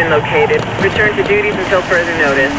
been located. Return to duties until further notice.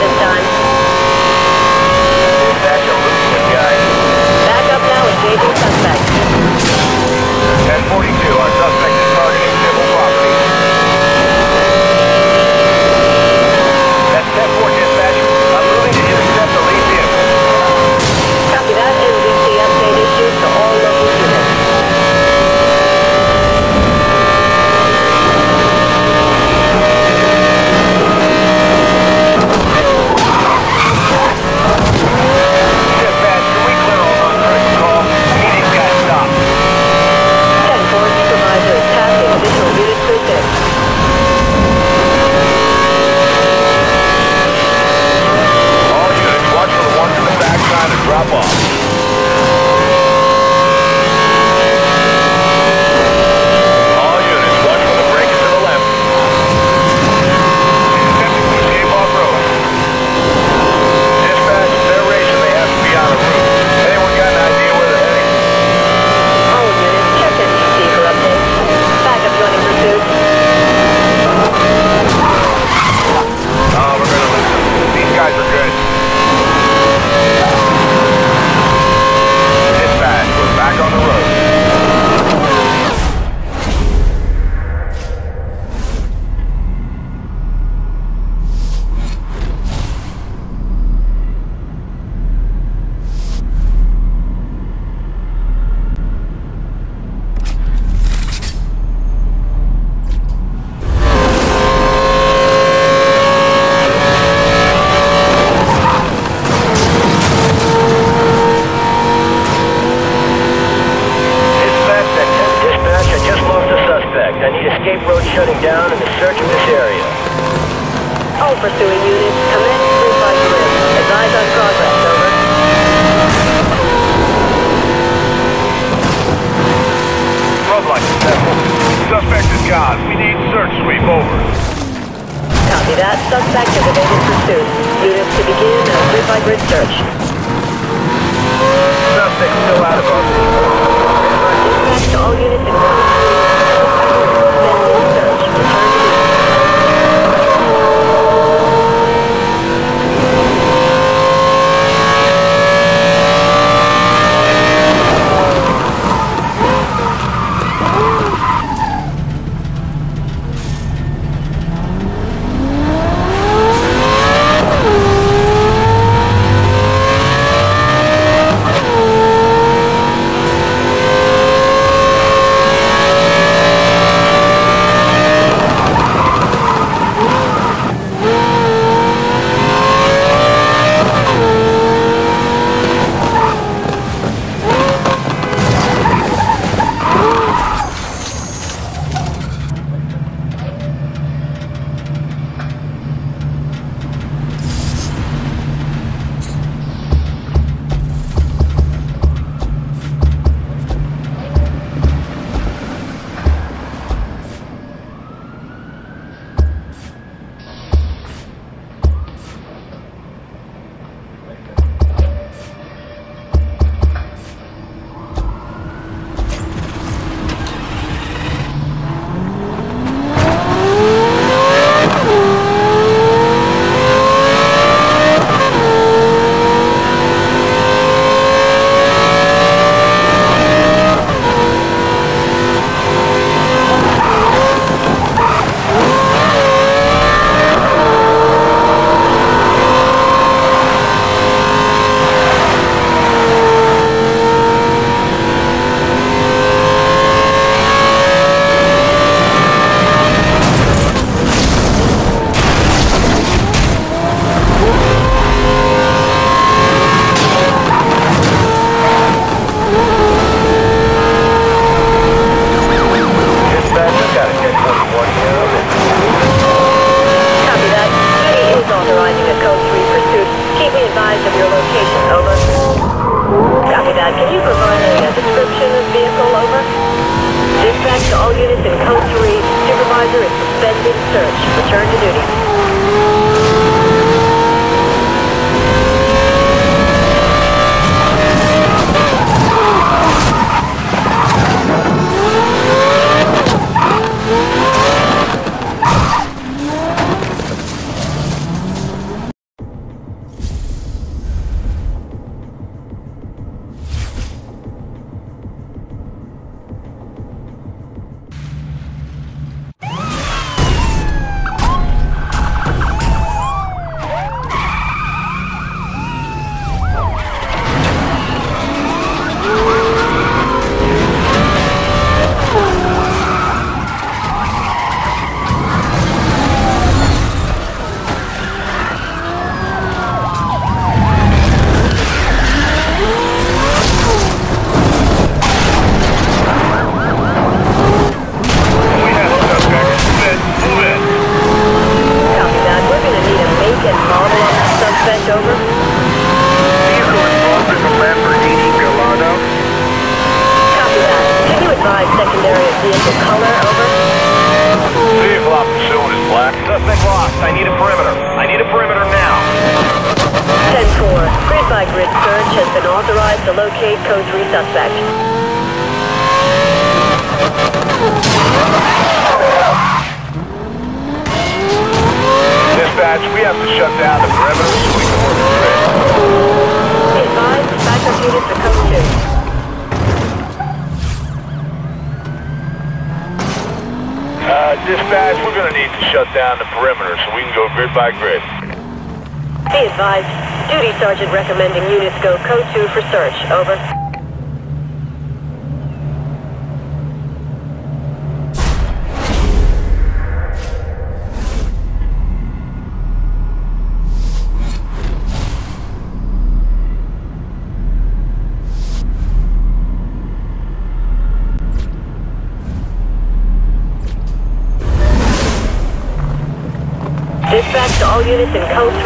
this time. Go grid by grid. Be advised, duty sergeant recommending units go code 2 for search. Over. Units in code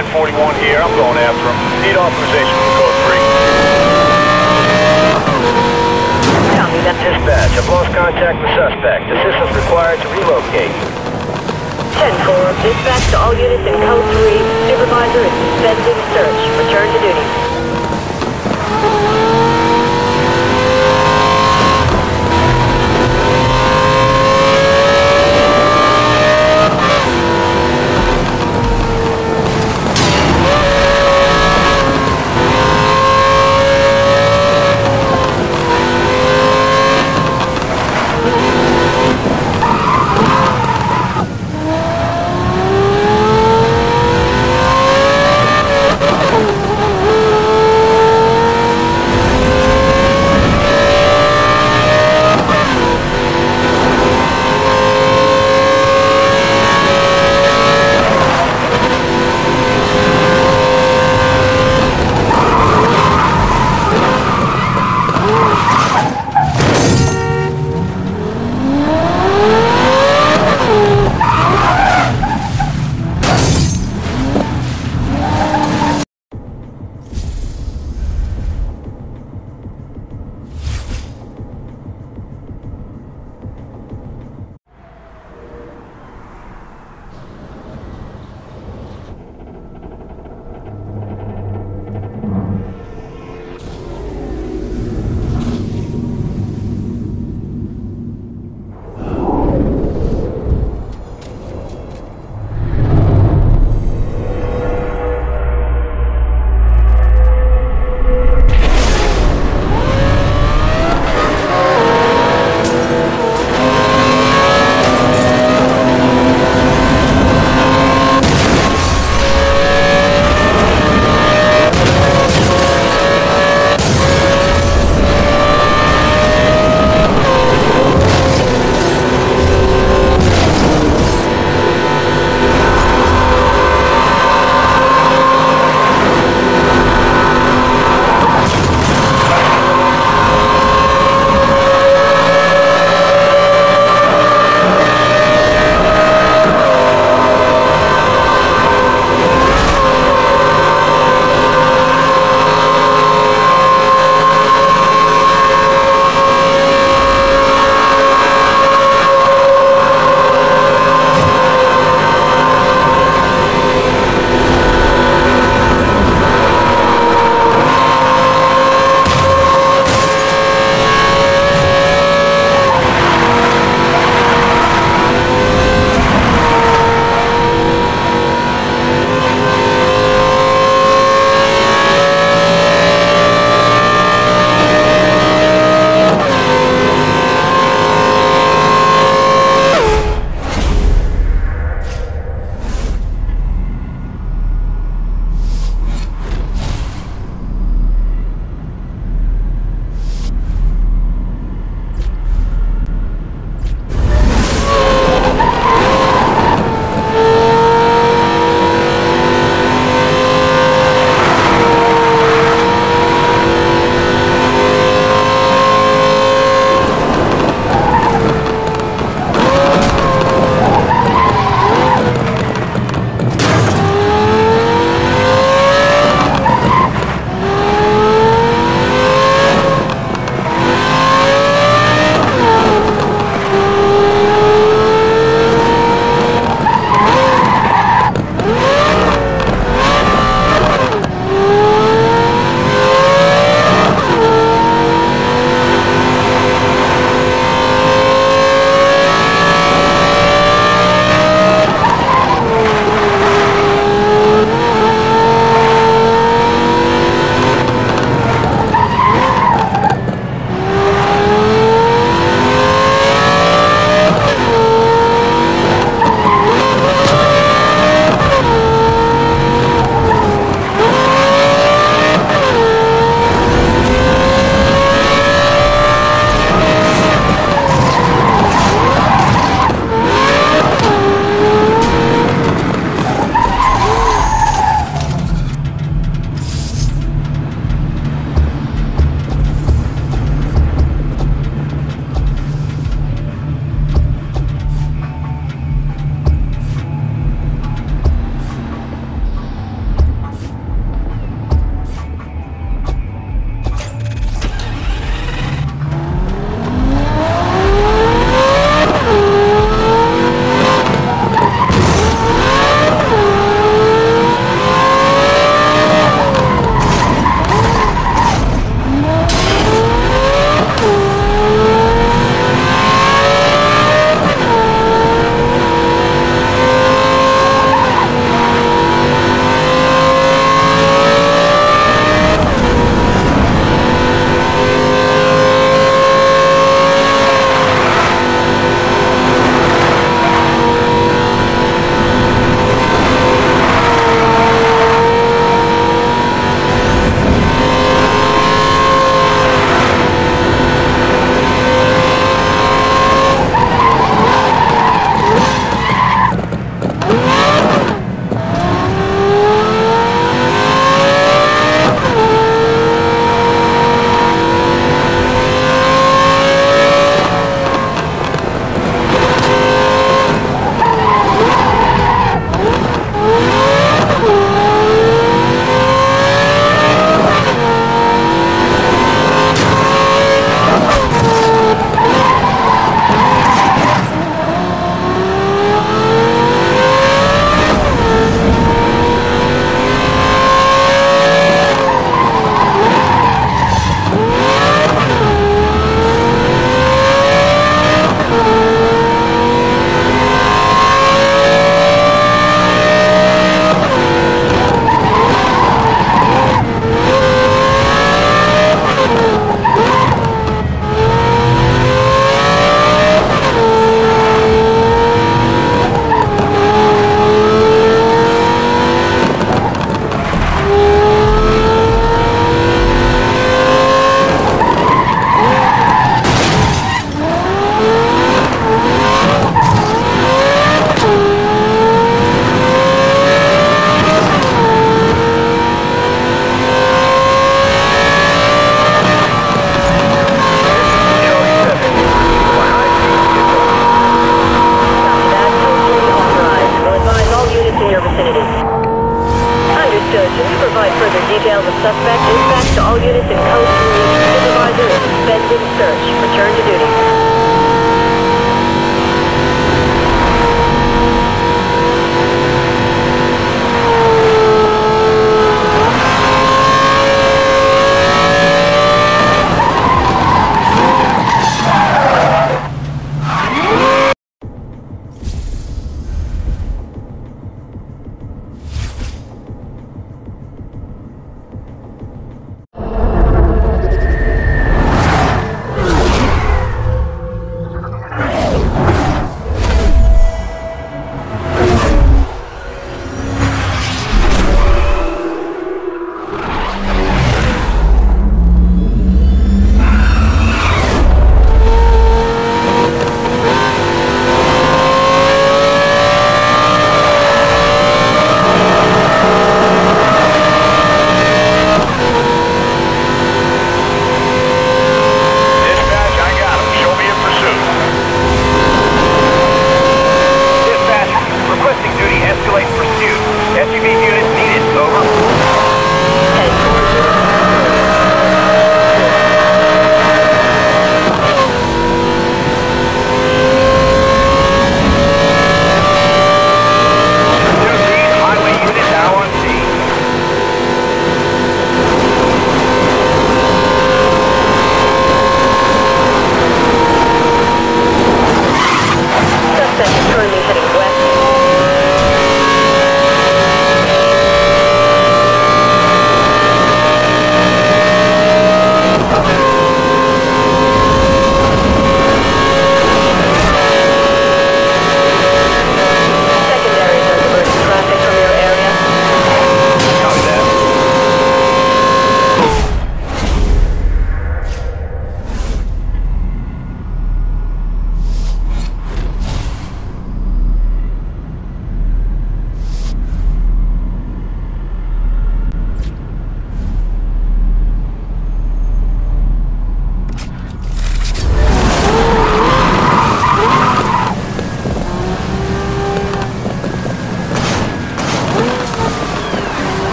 1041 here. I'm going after him. Need authorization for code 3. Copy that. Dispatch, I've lost contact with suspect. Assistance required to relocate. 10-4, dispatch to all units in code 3. Supervisor is suspending search. Return to duty.